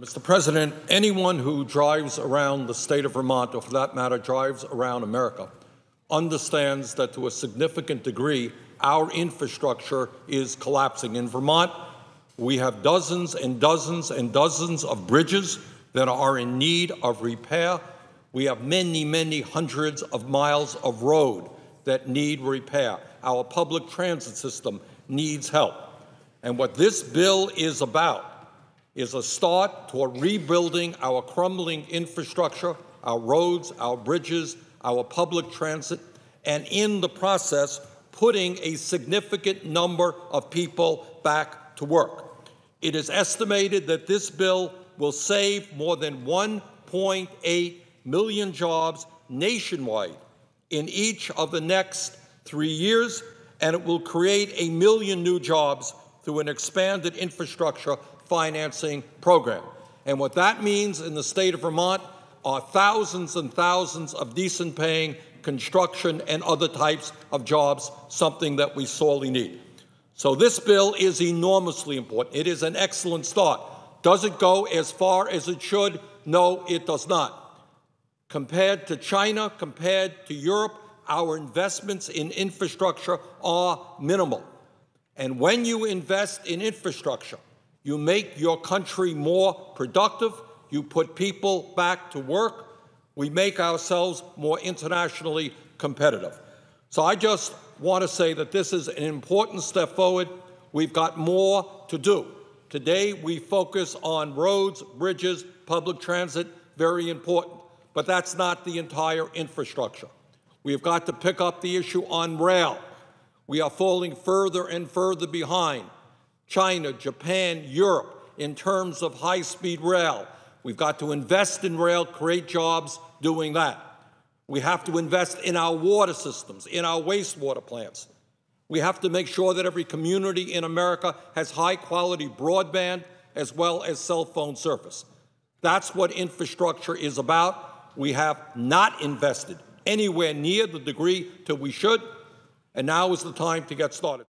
Mr. President, anyone who drives around the state of Vermont, or for that matter, drives around America, understands that to a significant degree, our infrastructure is collapsing. In Vermont, we have dozens and dozens and dozens of bridges that are in need of repair. We have many, many hundreds of miles of road that need repair. Our public transit system needs help. And what this bill is about is a start toward rebuilding our crumbling infrastructure, our roads, our bridges, our public transit, and in the process, putting a significant number of people back to work. It is estimated that this bill will save more than 1.8 million jobs nationwide in each of the next three years, and it will create a million new jobs through an expanded infrastructure financing program. And what that means in the state of Vermont are thousands and thousands of decent paying construction and other types of jobs, something that we sorely need. So this bill is enormously important. It is an excellent start. Does it go as far as it should? No, it does not. Compared to China, compared to Europe, our investments in infrastructure are minimal. And when you invest in infrastructure, you make your country more productive. You put people back to work. We make ourselves more internationally competitive. So I just want to say that this is an important step forward. We've got more to do. Today, we focus on roads, bridges, public transit, very important. But that's not the entire infrastructure. We have got to pick up the issue on rail. We are falling further and further behind. China, Japan, Europe in terms of high speed rail. We've got to invest in rail, create jobs doing that. We have to invest in our water systems, in our wastewater plants. We have to make sure that every community in America has high quality broadband as well as cell phone service. That's what infrastructure is about. We have not invested anywhere near the degree that we should, and now is the time to get started.